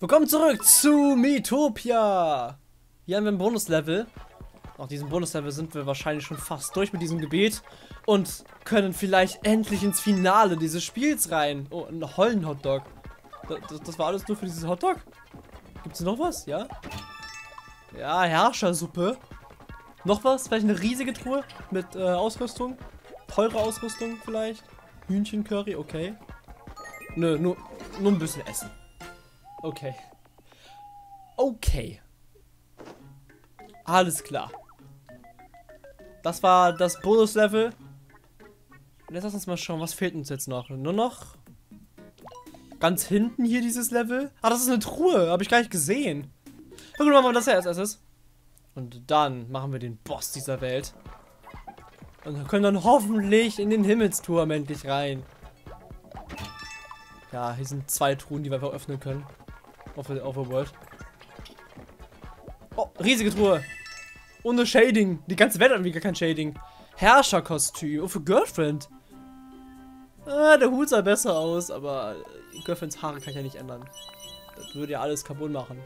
Willkommen zurück zu Metopia. Hier haben wir ein Bonuslevel. Nach diesem Bonuslevel sind wir wahrscheinlich schon fast durch mit diesem Gebiet und können vielleicht endlich ins Finale dieses Spiels rein. Oh, ein Hollen-Hotdog. Das, das, war alles nur für dieses Hotdog? Gibt es noch was? Ja? Ja, Herrschersuppe. Noch was? Vielleicht eine riesige Truhe mit äh, Ausrüstung? Teure Ausrüstung vielleicht? Hühnchencurry, okay. Nö, nur, nur ein bisschen Essen. Okay. Okay. Alles klar. Das war das Bonuslevel. Jetzt lass uns mal schauen, was fehlt uns jetzt noch? Nur noch ganz hinten hier dieses Level. Ah, das ist eine Truhe. Habe ich gar nicht gesehen. Na gut, machen wir das ja als erstes. Und dann machen wir den Boss dieser Welt. Und können dann hoffentlich in den Himmelsturm endlich rein. Ja, hier sind zwei Truhen, die wir öffnen können. Auf der Overworld. Oh, riesige Truhe. Ohne Shading. Die ganze Welt hat irgendwie gar kein Shading. Herrscherkostüm. Oh, für Girlfriend. Ah, der Hut sah besser aus, aber Girlfriends Haare kann ich ja nicht ändern. Das würde ja alles kaputt machen.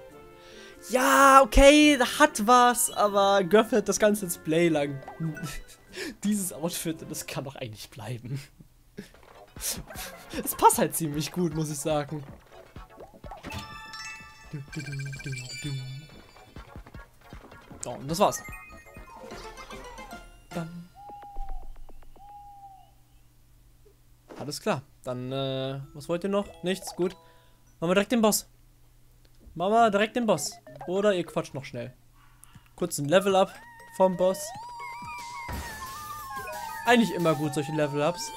Ja, okay, hat was, aber Girlfriend das ganze Display lang. Dieses Outfit, das kann doch eigentlich bleiben. Es passt halt ziemlich gut, muss ich sagen. Oh, und das war's. Dann. Alles klar. Dann, äh, was wollt ihr noch? Nichts? Gut. Machen wir direkt den Boss. Machen wir direkt den Boss. Oder ihr quatscht noch schnell. Kurz ein Level-Up vom Boss. Eigentlich immer gut, solche Level-Ups.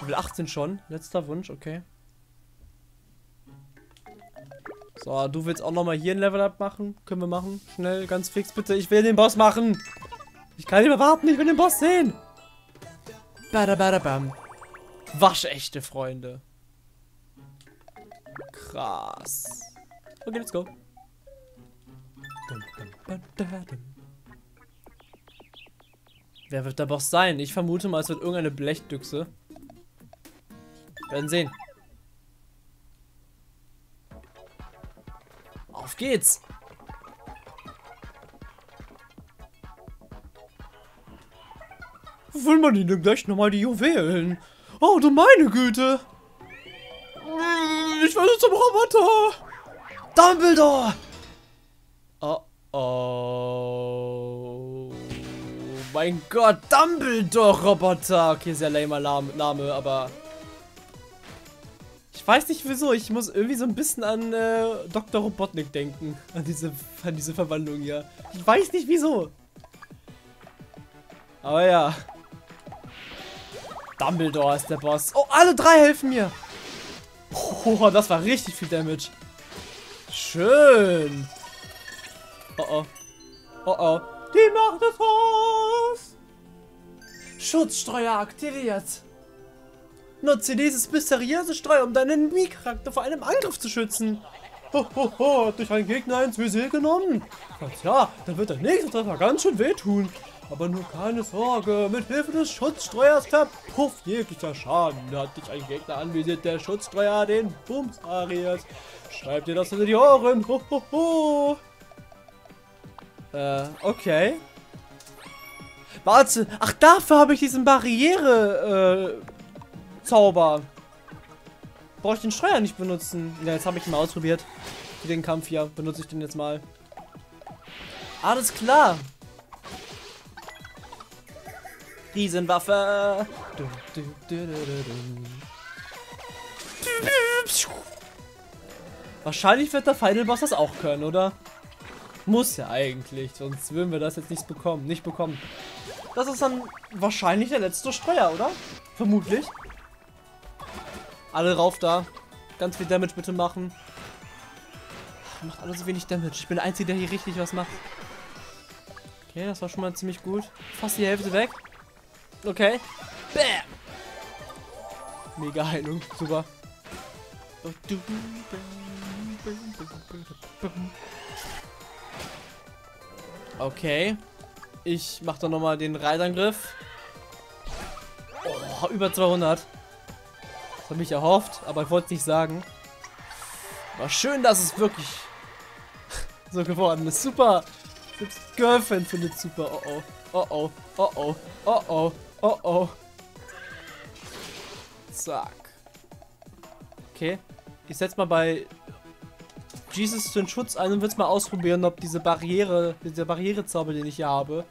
Level 18 schon. Letzter Wunsch, okay. So, du willst auch nochmal hier ein Level-Up machen? Können wir machen? Schnell, ganz fix, bitte. Ich will den Boss machen. Ich kann nicht mehr warten. Ich will den Boss sehen. Badabadabam. Waschechte Freunde. Krass. Okay, let's go. Wer wird der Boss sein? Ich vermute mal, es wird irgendeine Blechdüchse. Werden sehen. Auf geht's! Will man denn gleich nochmal die Juwelen? Oh, du meine Güte! Ich werde zum Roboter! Dumbledore! Oh, oh. Mein Gott, Dumbledore-Roboter! Okay, sehr lamer Name, aber weiß nicht wieso, ich muss irgendwie so ein bisschen an äh, Dr. Robotnik denken. An diese, an diese Verwandlung hier. Ich weiß nicht wieso. Aber ja. Dumbledore ist der Boss. Oh, alle drei helfen mir. Oh, das war richtig viel Damage. Schön. Oh oh. Oh oh. Die Macht des Haus. Schutzstreuer aktiviert. Nutze dieses mysteriöse Streu, um deinen Mii-Charakter vor einem Angriff zu schützen. Ho, ho, ho, hat dich ein Gegner ins Visier genommen? Na tja, dann wird der nächste Treffer ganz schön wehtun. Aber nur keine Sorge, mit Hilfe des Schutzstreuers verpufft jeglicher Schaden. Hat dich ein Gegner anvisiert, der Schutzstreuer den Bums ariert. Schreib dir das in die Ohren. Ho, ho, ho. Äh, okay. Warte, ach dafür habe ich diesen Barriere, äh, Zauber. Brauche ich den Steuer nicht benutzen. Ja, jetzt habe ich ihn mal ausprobiert. Für den Kampf hier benutze ich den jetzt mal. Alles klar. Riesenwaffe. Wahrscheinlich wird der Final Boss das auch können, oder? Muss ja eigentlich, sonst würden wir das jetzt nicht bekommen. Nicht bekommen. Das ist dann wahrscheinlich der letzte Steuer, oder? Vermutlich. Alle rauf da. Ganz viel Damage bitte machen. Macht alle so wenig Damage. Ich bin der Einzige, der hier richtig was macht. Okay, das war schon mal ziemlich gut. Fast die Hälfte weg. Okay. Bam! Mega Heilung. Super. Okay. Ich mach dann nochmal den Reitangriff. Oh, über 200. Das habe erhofft, aber ich wollte es nicht sagen. War schön, dass es wirklich so geworden ist. Super. Selbst Girlfriend findet super. Oh oh. Oh oh. Oh oh. Oh oh. Oh oh. Zack. Okay. Ich setz mal bei Jesus den Schutz ein und will mal ausprobieren, ob diese Barriere, dieser Barrierezauber, den ich hier habe,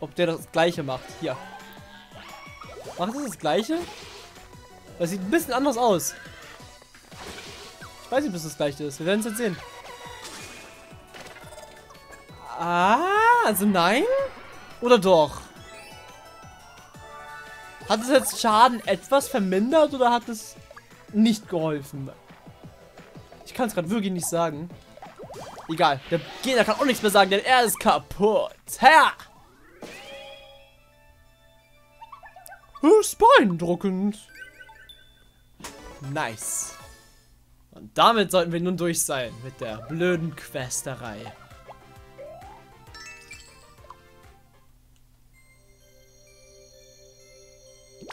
ob der das gleiche macht. Hier. Macht das das gleiche? Das sieht ein bisschen anders aus. Ich weiß nicht, ob das gleiche ist. Wir werden es jetzt sehen. Ah, also nein? Oder doch? Hat es jetzt Schaden etwas vermindert oder hat es nicht geholfen? Ich kann es gerade wirklich nicht sagen. Egal, der Gegner kann auch nichts mehr sagen, denn er ist kaputt. Ha! Ist beeindruckend. Nice. Und damit sollten wir nun durch sein mit der blöden Questerei.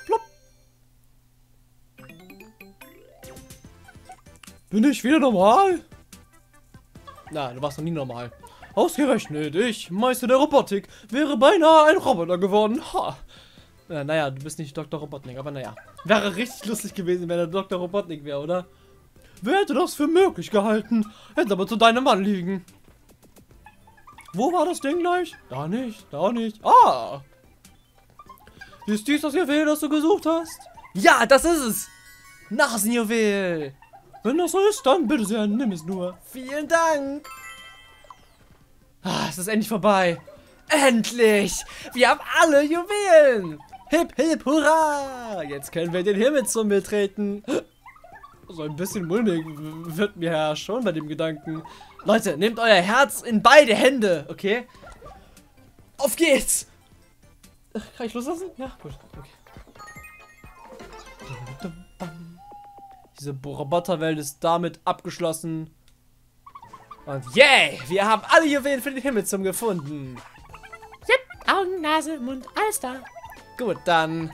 Plopp. Bin ich wieder normal? Na, du warst noch nie normal. Ausgerechnet, ich, Meister der Robotik, wäre beinahe ein Roboter geworden. Ha. Äh, naja, du bist nicht Dr. Robotnik, aber naja. Wäre richtig lustig gewesen, wenn er Dr. Robotnik wäre, oder? Wer hätte das für möglich gehalten? Hätte aber zu deinem Mann liegen. Wo war das Ding gleich? Da nicht, da nicht. Ah! Ist dies das Juwel, das du gesucht hast? Ja, das ist es! Nasenjuwel! Wenn das so ist, dann bitte sehr, nimm es nur. Vielen Dank! Ah, es ist endlich vorbei. Endlich! Wir haben alle Juwelen! Hip, hip, hurra! Jetzt können wir den Himmel zum betreten. So ein bisschen mulmig wird mir ja schon bei dem Gedanken. Leute, nehmt euer Herz in beide Hände, okay? Auf geht's! Kann ich loslassen? Ja, gut. Okay. Diese Roboterwelt ist damit abgeschlossen. Und yay! Wir haben alle Juwelen für den Himmel zum gefunden. Yep, Augen, Nase, Mund, alles da. Gut, dann...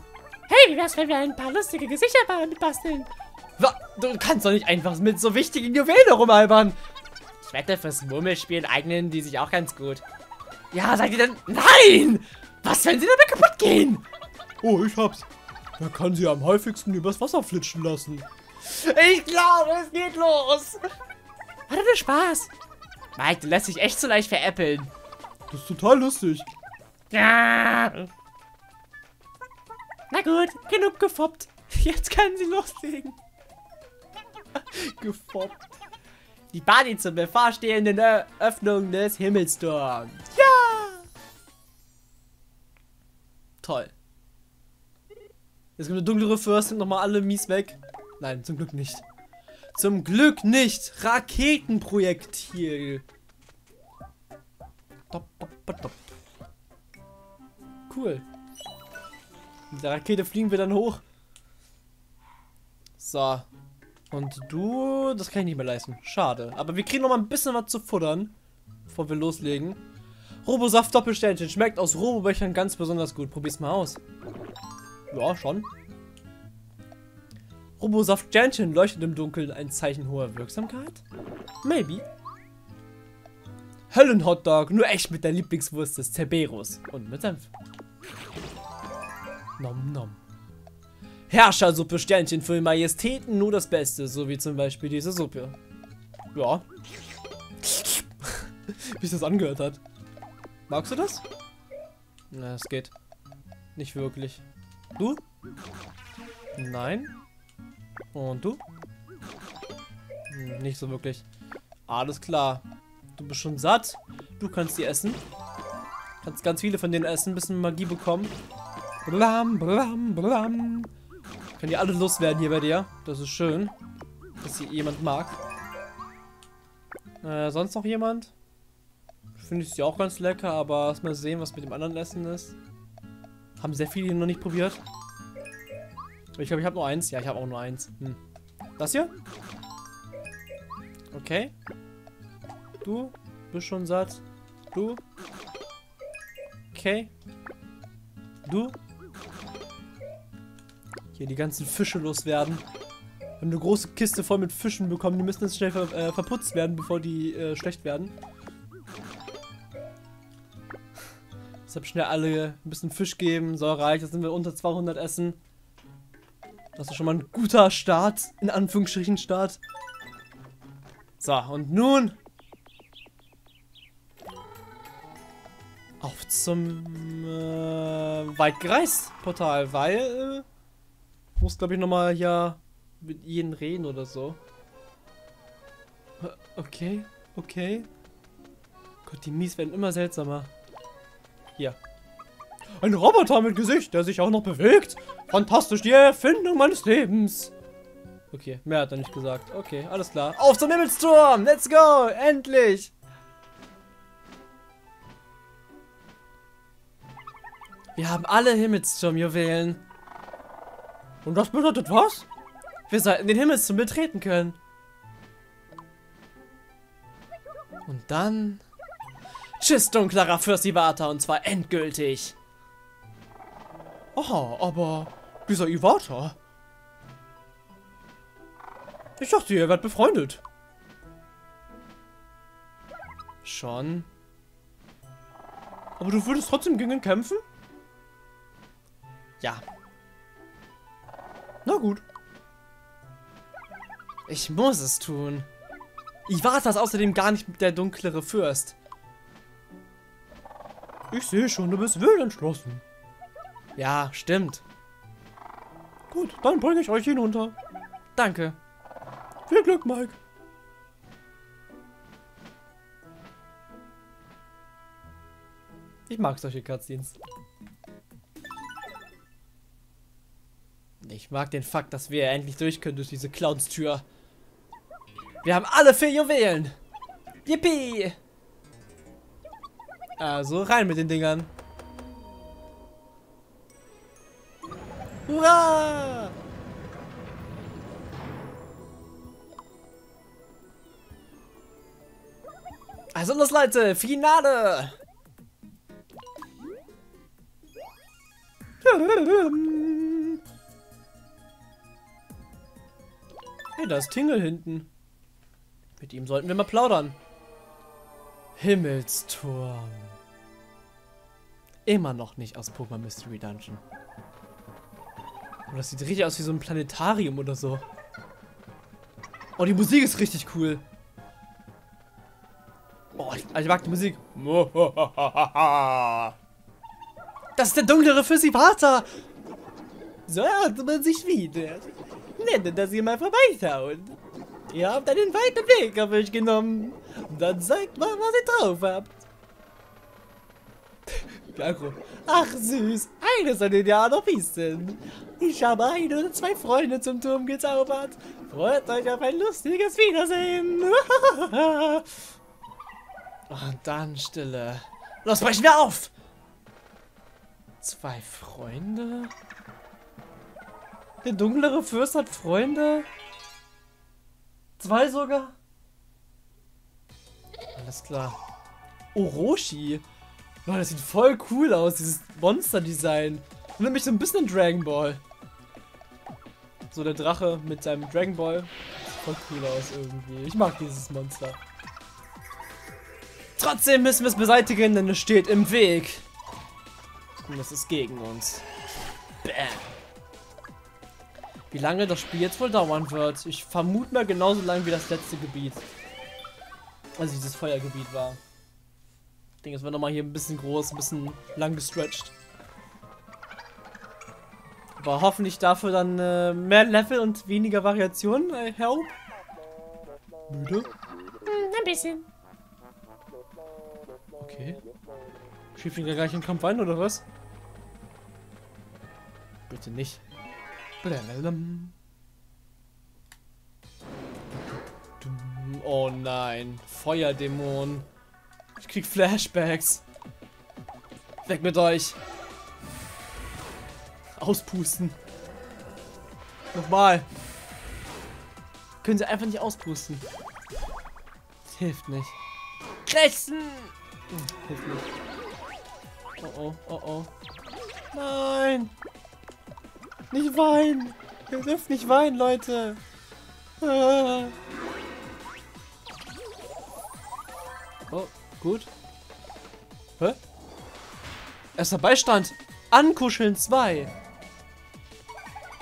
Hey, wie wär's, wenn wir ein paar lustige Gesichter basteln? Du kannst doch nicht einfach mit so wichtigen Juwelen herumalbern. Ich wette, fürs Murmelspielen eignen die sich auch ganz gut. Ja, seid ihr denn... Nein! Was, wenn sie damit kaputt gehen? Oh, ich hab's. Wer kann sie am häufigsten übers Wasser flitschen lassen? Ich glaube, es geht los. Hatte du Spaß? Mike, du lässt dich echt so leicht veräppeln. Das ist total lustig. Ja. Na gut, genug gefoppt. Jetzt können sie loslegen. gefoppt. Die Party zur bevorstehenden Öffnung des Himmelsturms. Ja! Toll. Jetzt kommt eine dunklere Fürstin nochmal alle mies weg. Nein, zum Glück nicht. Zum Glück nicht. Raketenprojektil. Cool. Mit der Rakete fliegen wir dann hoch. So. Und du, das kann ich nicht mehr leisten. Schade. Aber wir kriegen noch mal ein bisschen was zu futtern, bevor wir loslegen. Robosaft Doppelsternchen. Schmeckt aus Robobechern ganz besonders gut. Probier's mal aus. Ja, schon. Robosaft Sternchen leuchtet im Dunkeln ein Zeichen hoher Wirksamkeit? Maybe. Höllenhotdog, nur echt mit der Lieblingswurst des Cerberus. Und mit Senf. Nom nom. Herrschersuppe Sternchen für Majestäten nur das Beste, so wie zum Beispiel diese Suppe. Ja. wie sich das angehört hat. Magst du das? Na, es geht. Nicht wirklich. Du? Nein. Und du? Hm, nicht so wirklich. Alles klar. Du bist schon satt. Du kannst die essen. Kannst ganz viele von denen essen, bisschen Magie bekommen. Blam, blam, blam. Können die alle loswerden hier bei dir. Das ist schön. Dass sie jemand mag. Äh, sonst noch jemand? Finde ich sie auch ganz lecker, aber lass mal sehen, was mit dem anderen Essen ist. Haben sehr viele noch nicht probiert. Ich glaube, ich habe nur eins. Ja, ich habe auch nur eins. Hm. Das hier? Okay. Du bist schon satt. Du. Okay. Du. Hier die ganzen Fische loswerden. eine große Kiste voll mit Fischen bekommen. Die müssen jetzt schnell ver äh, verputzt werden, bevor die äh, schlecht werden. Deshalb schnell alle ein bisschen Fisch geben. So, reicht. Jetzt sind wir unter 200 Essen. Das ist schon mal ein guter Start. In Anführungsstrichen Start. So, und nun... Auf zum äh, Waldkreis-Portal, weil... Äh, muss, glaube ich, nochmal hier mit ihnen reden oder so. Okay, okay. Gott, die Mies werden immer seltsamer. Hier. Ein Roboter mit Gesicht, der sich auch noch bewegt. Fantastisch, die Erfindung meines Lebens. Okay, mehr hat er nicht gesagt. Okay, alles klar. Auf zum Himmelsturm! Let's go! Endlich! Wir haben alle Himmelsturmjuwelen. Und das bedeutet was? Wir sollten den Himmelsturm betreten können. Und dann... Tschüss, dunklerer Fürst Iwata, und zwar endgültig. Aha, aber dieser Iwata... Ich dachte, ihr werdet befreundet. Schon. Aber du würdest trotzdem gegen ihn kämpfen? Ja. Na gut. Ich muss es tun. Iwata ist außerdem gar nicht der dunklere Fürst. Ich sehe schon, du bist wild entschlossen. Ja, stimmt. Gut, dann bringe ich euch hinunter. Danke. Viel Glück, Mike. Ich mag solche Cutscenes. Ich mag den Fakt, dass wir endlich durch können durch diese Clownstür. Wir haben alle vier Juwelen. Yippie! Also rein mit den Dingern. Hurra! Also los Leute, Finale! Hey, da ist Tingle hinten. Mit ihm sollten wir mal plaudern. Himmelsturm. Immer noch nicht aus Pokémon Mystery Dungeon. Oh, das sieht richtig aus wie so ein Planetarium oder so. Oh, die Musik ist richtig cool. Oh, ich, ich mag die Musik. Das ist der dunklere Fissivata. So man sich wieder. Nett, dass ihr mal vorbeischaut. Ihr habt einen weiten Weg auf euch genommen. Dann zeigt mal, was ihr drauf habt. Agro. Ach süß, eines solltet ihr noch wissen. Ich habe ein oder zwei Freunde zum Turm gezaubert. Freut euch auf ein lustiges Wiedersehen. Und dann Stille. Los, brechen wir auf! Zwei Freunde? Der dunklere Fürst hat Freunde? Zwei sogar? Alles klar. Orochi. Oh, das sieht voll cool aus, dieses Monster-Design. Erinnert mich so ein bisschen an Dragon Ball. So der Drache mit seinem Dragon Ball. Sieht voll cool aus irgendwie. Ich mag dieses Monster. Trotzdem müssen wir es beseitigen, denn es steht im Weg. Und es ist gegen uns. Bam. Wie lange das Spiel jetzt wohl dauern wird? Ich vermute mal genauso lang wie das letzte Gebiet. Also dieses Feuergebiet war. Ich denke, es wird nochmal hier ein bisschen groß, ein bisschen lang gestretched. Aber hoffentlich dafür dann äh, mehr Level und weniger Variationen, äh, Help. Müde? Hm, ein bisschen. Okay. Schief ihn gleich im Kampf ein, oder was? Bitte nicht. Oh nein. Feuerdämon. Ich krieg Flashbacks. Weg mit euch. Auspusten. Nochmal. Können sie einfach nicht auspusten. Das hilft nicht. Hm, hilft nicht. Oh oh, oh oh. Nein! Nicht weinen! Ihr dürft nicht weinen, Leute! Ah. Oh, gut. Hä? Erster Beistand. Ankuscheln 2.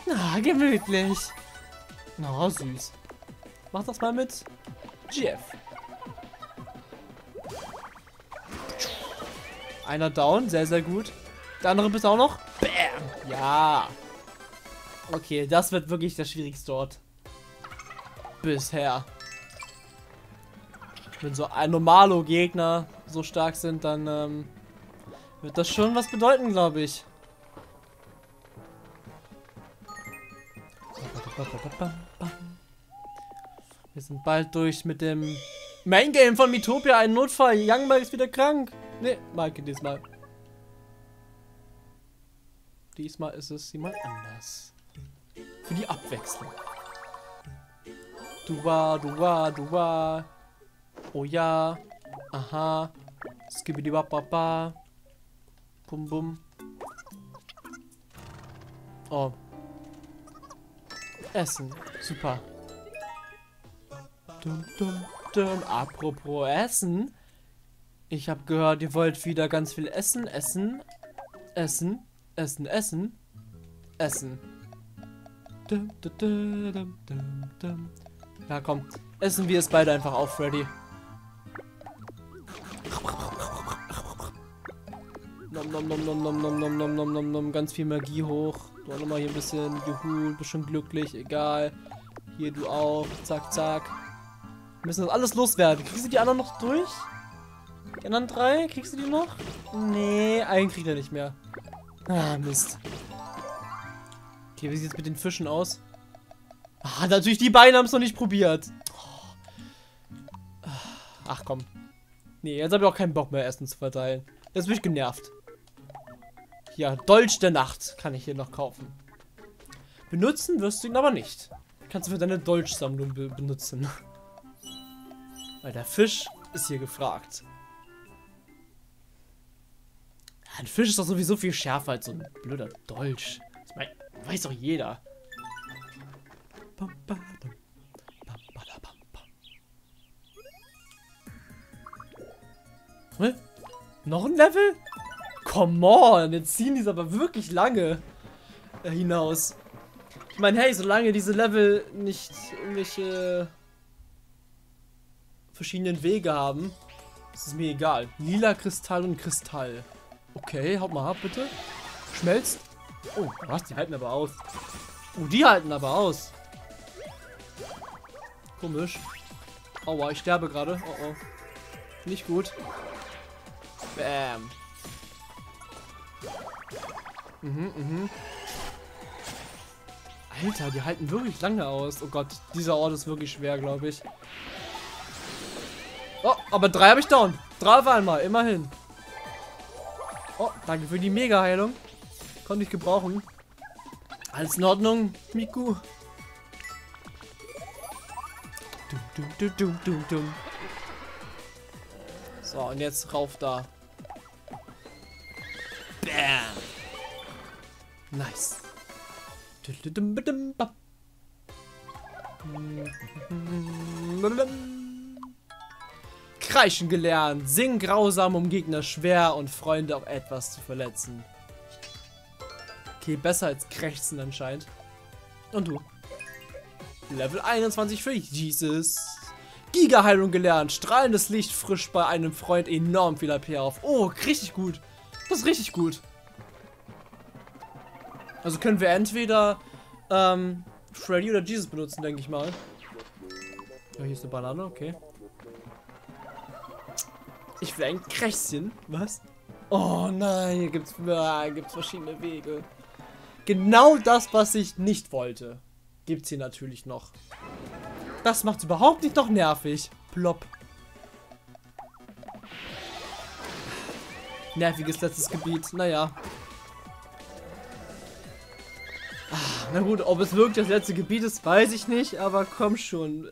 Na, gemütlich. Na, süß. Mach das mal mit Jeff. Einer down, sehr, sehr gut. Der andere bitte auch noch. Bam. Ja. Okay, das wird wirklich der schwierigste Ort. Bisher. Wenn so ein normalo Gegner so stark sind, dann ähm, wird das schon was bedeuten, glaube ich. Wir sind bald durch mit dem Main Game von Mitopia. Ein Notfall. Young Mike ist wieder krank. Ne, Maike diesmal. Diesmal ist es jemand anders. Für die Abwechslung. Du war, du war, du war. Oh ja. Aha. Skibidi Bum bum. Oh. Essen. Super. Dum, dum, dum. Apropos Essen. Ich habe gehört, ihr wollt wieder ganz viel essen, essen, essen, essen, essen, essen. Dum, dum, dum. Ja, komm. Essen wir es beide einfach auf, Freddy. Nom, nom, nom, nom, nom, nom, nom, nom, nom, nom, nom. Ganz viel Magie hoch. Du auch nochmal hier ein bisschen. Juhu, schon glücklich. Egal. Hier du auch. Zack, zack. Wir müssen das alles loswerden. Kriegst du die anderen noch durch? Die anderen drei? Kriegst du die noch? Nee, einen kriegt er nicht mehr. Ah, Mist. Okay, wie sieht es mit den Fischen aus? Ah, natürlich, die beiden haben es noch nicht probiert. Ach komm. Nee, jetzt habe ich auch keinen Bock mehr, Essen zu verteilen. Jetzt bin ich genervt. Ja, Dolch der Nacht kann ich hier noch kaufen. Benutzen wirst du ihn aber nicht. Kannst du für deine Dolchsammlung be benutzen. Weil der Fisch ist hier gefragt. Ein Fisch ist doch sowieso viel schärfer als so ein blöder Dolch. Weiß doch jeder. Hä? Noch ein Level? Come on, jetzt ziehen die es aber wirklich lange äh, hinaus. Ich meine, hey, solange diese Level nicht irgendwelche verschiedenen Wege haben, ist es mir egal. Lila Kristall und Kristall. Okay, haut mal ab, bitte. Schmelzt. Oh, was? Die halten aber aus. Oh, die halten aber aus. Komisch. Aua, ich sterbe gerade. Oh oh. Nicht gut. Bam. Mhm, mhm. Alter, die halten wirklich lange aus. Oh Gott, dieser Ort ist wirklich schwer, glaube ich. Oh, aber drei habe ich down. Drei auf einmal, immerhin. Oh, danke für die Mega-Heilung. Konnte ich gebrauchen. Alles in Ordnung, Miku. Dum, dum, dum. So, und jetzt rauf da. Bam. Nice. Kreischen gelernt. Sing grausam, um Gegner schwer und Freunde auch etwas zu verletzen. Okay, besser als krächzen anscheinend. Und du? Level 21 für Jesus. Giga-Heilung gelernt. Strahlendes Licht frisch bei einem Freund enorm viel AP auf. Oh, richtig gut. Das ist richtig gut. Also können wir entweder ähm, Freddy oder Jesus benutzen, denke ich mal. Oh, hier ist eine Banane, okay. Ich will ein Krächchen. Was? Oh nein, hier gibt's, äh, gibt's verschiedene Wege. Genau das, was ich nicht wollte gibt es hier natürlich noch. Das macht überhaupt nicht noch nervig. Plopp. Nerviges letztes Gebiet. Naja. Ah, na gut, ob es wirklich das letzte Gebiet ist, weiß ich nicht. Aber komm schon.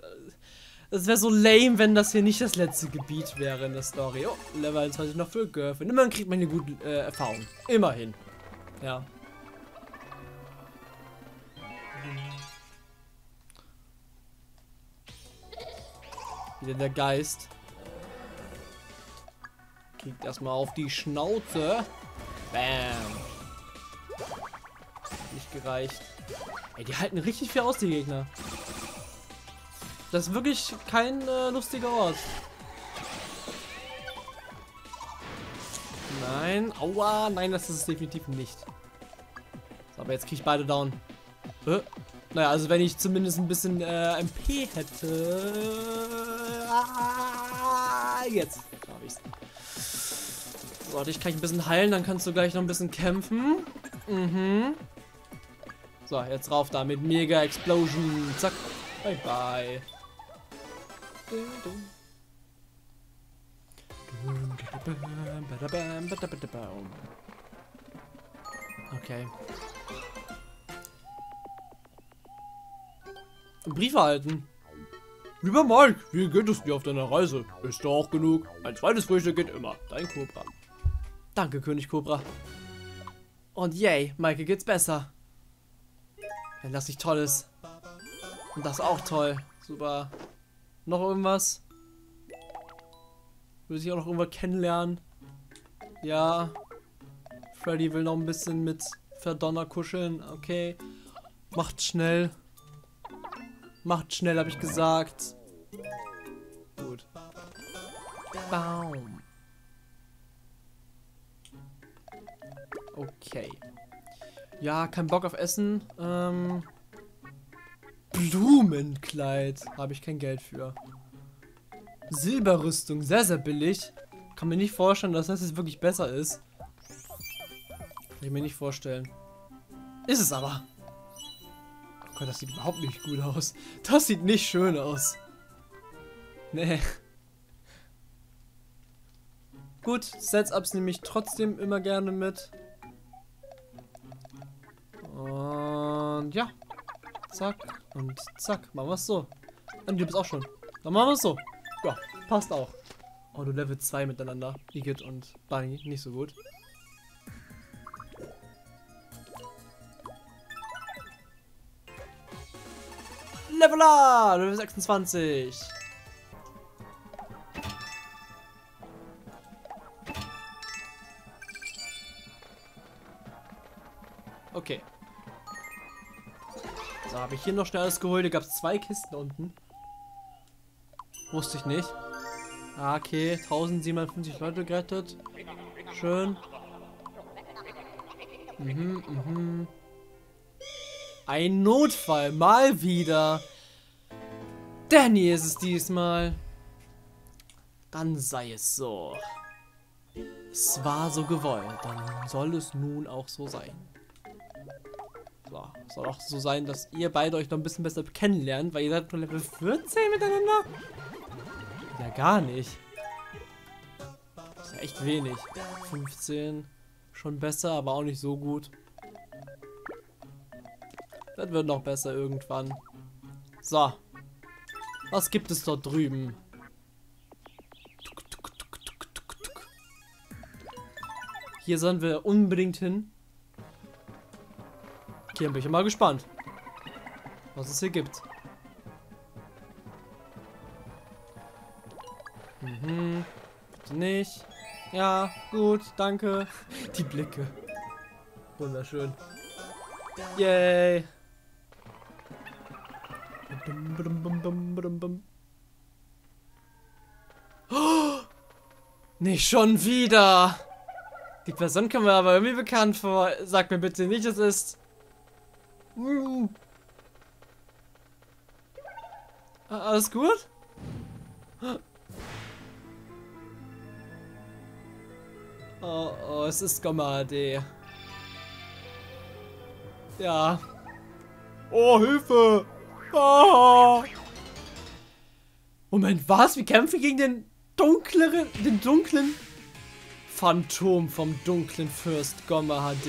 Es wäre so lame, wenn das hier nicht das letzte Gebiet wäre in der Story. Oh, Level 21 noch für Girlfriend. Immerhin kriegt man eine gute äh, Erfahrung. Immerhin. Ja. Wieder der Geist. Kriegt erstmal auf die Schnauze. Bam. Nicht gereicht. Ey, die halten richtig viel aus, die Gegner. Das ist wirklich kein äh, lustiger Ort. Nein. Aua. Nein, das ist es definitiv nicht. So, aber jetzt kriege ich beide down. Äh? Naja, also wenn ich zumindest ein bisschen äh, MP hätte. Ah, jetzt habe ich's. So, dich kann ein bisschen heilen, dann kannst du gleich noch ein bisschen kämpfen. Mhm. So, jetzt rauf da mit Mega Explosion. Zack. Bye bye. Okay. Briefe halten. Lieber Mike, wie geht es dir auf deiner Reise? Ist da auch genug? Ein zweites Frühstück geht immer. Dein Cobra. Danke, König Cobra. Und yay, Maike geht's besser. Wenn das nicht toll ist. Und das auch toll. Super. Noch irgendwas? Will sich auch noch irgendwas kennenlernen? Ja. Freddy will noch ein bisschen mit Verdonner kuscheln. Okay. Macht schnell. Macht schnell, habe ich gesagt. Gut. Baum. Okay. Ja, kein Bock auf Essen. Ähm, Blumenkleid. Habe ich kein Geld für. Silberrüstung. Sehr, sehr billig. Kann mir nicht vorstellen, dass das jetzt wirklich besser ist. Kann ich mir nicht vorstellen. Ist es aber. Gott, das sieht überhaupt nicht gut aus. Das sieht nicht schön aus. Nee. Gut, Setups nehme ich trotzdem immer gerne mit. Und ja. Zack und zack. Machen wir es so. Und du bist auch schon. Dann machen wir es so. Ja, passt auch. Oh, du Level 2 miteinander. Igitt und Bunny. Nicht so gut. Level up! Level 26. Okay. So, habe ich hier noch schnell alles geholt. Da gab es zwei Kisten unten. Wusste ich nicht. Ah, okay. 1750 Leute gerettet. Schön. Mhm, mhm. Ein Notfall. Mal wieder. Danny ist es diesmal. Dann sei es so. Es war so gewollt. Dann soll es nun auch so sein. So, soll auch so sein, dass ihr beide euch noch ein bisschen besser kennenlernt, weil ihr seid nur Level 14 miteinander. Ja, gar nicht. Das ist ja echt wenig. 15. Schon besser, aber auch nicht so gut. Das wird noch besser irgendwann. So. Was gibt es dort drüben? Hier sollen wir unbedingt hin. Okay, dann bin ich mal gespannt, was es hier gibt. Mhm. Bitte nicht. Ja, gut, danke. Die Blicke. Wunderschön. Yay. Oh, nicht schon wieder. Die Person kommt mir aber irgendwie bekannt vor. Sag mir bitte nicht, es ist. Uh. Alles gut? Oh, oh, es ist Gamma AD. Ja. Oh, Hilfe! Oh. Moment, was? Wir kämpfen gegen den dunkleren, den dunklen Phantom vom dunklen Fürst Gomma HD.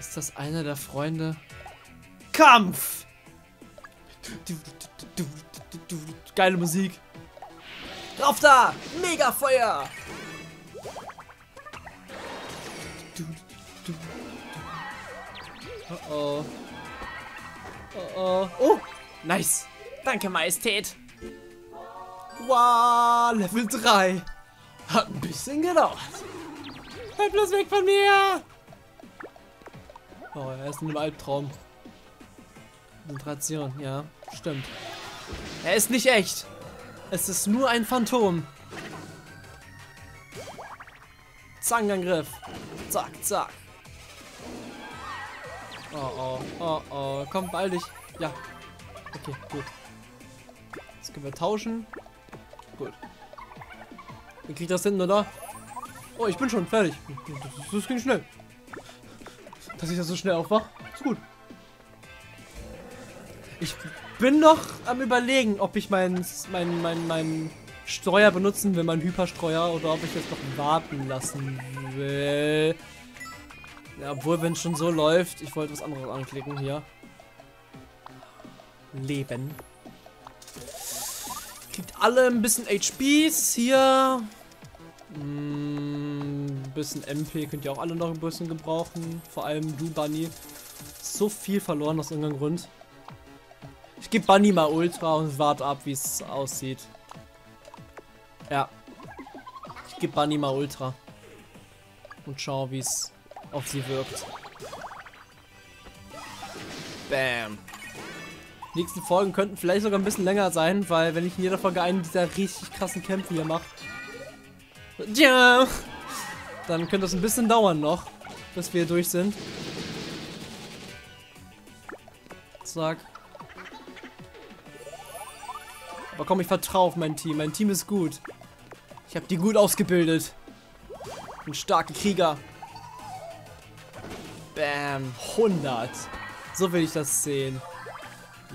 Ist das einer der Freunde? Kampf! Geile Musik. Drauf da! Mega Feuer! Oh oh. Oh oh. Oh, nice. Danke, Majestät. Wow, Level 3. Hat ein bisschen gedauert. Bleib bloß weg von mir! Oh, er ist in einem Albtraum. Konzentration, ja, stimmt. Er ist nicht echt. Es ist nur ein Phantom. Zangenangriff. Zack, zack. Oh, oh, oh, oh. Komm, beeil dich. Ja. Okay, gut. Jetzt können wir tauschen. Gut. Wie kriegt das hin, oder? Oh, ich bin schon fertig. Das, das ging schnell. Dass ich das so schnell aufwach. Ist gut. Ich bin noch am überlegen, ob ich meinen mein, mein, mein Steuer benutzen will, meinen Hyperstreuer, oder ob ich jetzt noch warten lassen will. Ja, obwohl, wenn es schon so läuft, ich wollte was anderes anklicken hier. Leben. Kriegt alle ein bisschen HPs hier. Ein mm, bisschen MP könnt ihr auch alle noch ein bisschen gebrauchen. Vor allem du, Bunny. So viel verloren aus irgendeinem Grund. Ich gebe Bunny mal Ultra und warte ab, wie es aussieht. Ja. Ich gebe Bunny mal Ultra. Und schau, wie es auf sie wirkt. Bam. Die nächsten Folgen könnten vielleicht sogar ein bisschen länger sein, weil wenn ich in jeder Folge einen dieser richtig krassen Kämpfe hier mache, ja, dann könnte das ein bisschen dauern noch, bis wir durch sind. Zack. Aber komm, ich vertraue auf mein Team. Mein Team ist gut. Ich habe die gut ausgebildet. Ein starker Krieger. Bam. 100. So will ich das sehen.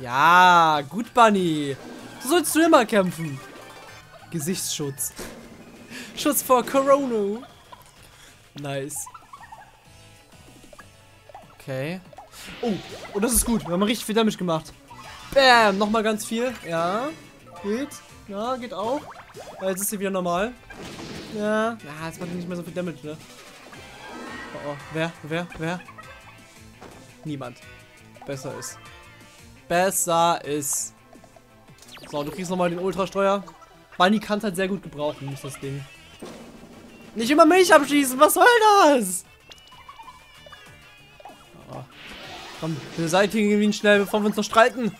Ja, gut, Bunny. So sollst du immer kämpfen. Gesichtsschutz. Schutz vor Corona. Nice. Okay. Oh, oh, das ist gut. Wir haben richtig viel Damage gemacht. Bam, nochmal ganz viel. Ja. Geht. Ja, geht auch. Jetzt ist sie wieder normal. Ja. Ja, jetzt macht nicht mehr so viel Damage, ne? Oh, oh. Wer? Wer? Wer? Niemand. Besser ist. Besser ist. So, du kriegst nochmal den Ultrasteuer. Bunny kann es halt sehr gut gebrauchen, ist das Ding. Nicht immer mich abschießen, was soll das? Oh. Komm, beseitigen ihn schnell, bevor wir uns noch streiten.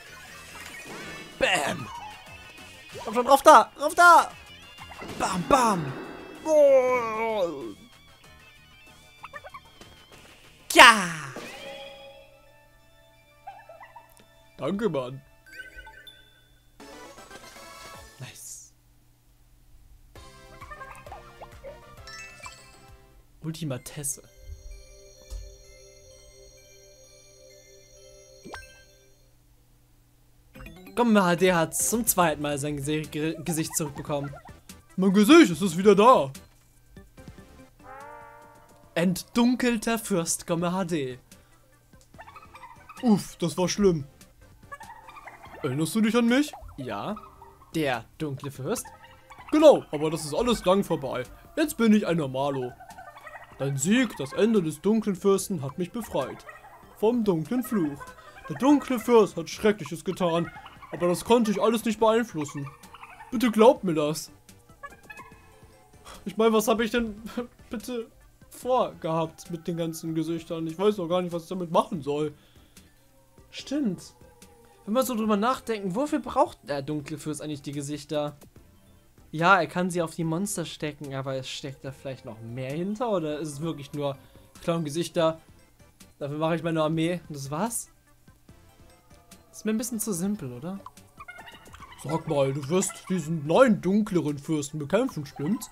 Bam. Komm schon, rauf da! Rauf da! Bam, bam! Oh. Ja! Danke, Mann. Nice. Ultimatesse. Komm mal, der hat zum zweiten Mal sein Gesicht zurückbekommen. Mein Gesicht, es ist wieder da. Entdunkelter Fürst Gomme HD. Uff, das war schlimm. Erinnerst du dich an mich? Ja. Der dunkle Fürst? Genau, aber das ist alles lang vorbei. Jetzt bin ich ein Normalo. Dein Sieg, das Ende des dunklen Fürsten, hat mich befreit. Vom dunklen Fluch. Der dunkle Fürst hat Schreckliches getan aber das konnte ich alles nicht beeinflussen. Bitte glaubt mir das. Ich meine, was habe ich denn bitte vorgehabt mit den ganzen Gesichtern? Ich weiß noch gar nicht, was ich damit machen soll. Stimmt. Wenn wir so drüber nachdenken, wofür braucht der dunkle Fürst eigentlich die Gesichter? Ja, er kann sie auf die Monster stecken, aber es steckt da vielleicht noch mehr hinter? Oder ist es wirklich nur Clown-Gesichter? Dafür mache ich meine Armee und das war's? Ist mir ein bisschen zu simpel, oder? Sag mal, du wirst diesen neuen dunkleren Fürsten bekämpfen, stimmt's?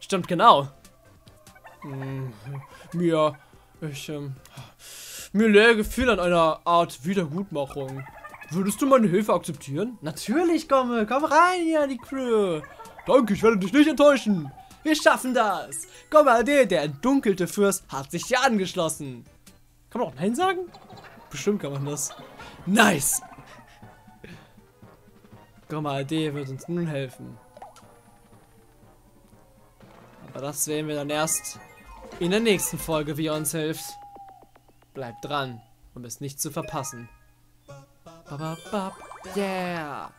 Stimmt, genau. Hm, mir, ich, ähm, mir läge viel an einer Art Wiedergutmachung. Würdest du meine Hilfe akzeptieren? Natürlich, komme, komm rein hier in die Crew. Danke, ich werde dich nicht enttäuschen. Wir schaffen das. Mal, der, entdunkelte Fürst hat sich hier angeschlossen. Kann man auch Nein sagen? Bestimmt kann man das. Nice! AD wird uns nun helfen. Aber das sehen wir dann erst in der nächsten Folge, wie er uns hilft. Bleibt dran, um es nicht zu verpassen. Yeah!